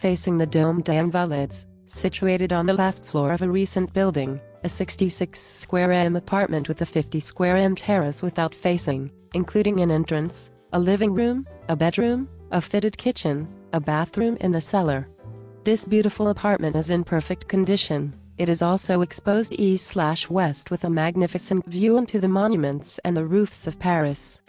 facing the Dôme des Invalides, situated on the last floor of a recent building, a 66 square m apartment with a 50 square m terrace without facing, including an entrance, a living room, a bedroom, a fitted kitchen, a bathroom and a cellar. This beautiful apartment is in perfect condition. It is also exposed east/slash west with a magnificent view into the monuments and the roofs of Paris.